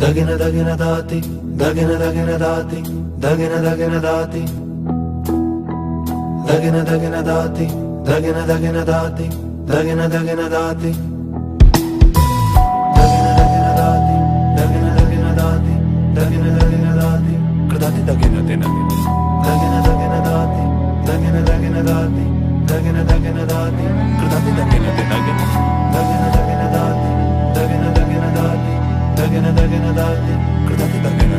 දගෙන දගෙන දාති දගෙන දගෙන දාති දගෙන දගෙන දාති දගෙන දගෙන දාති දගෙන දගෙන දාති දගෙන දගෙන දාති දාති දගෙන දෙන දගෙන දගෙන දාති දගෙන දගෙන දාති දගෙන දගෙන දාති దగన దగన దాతి కృతతి దగన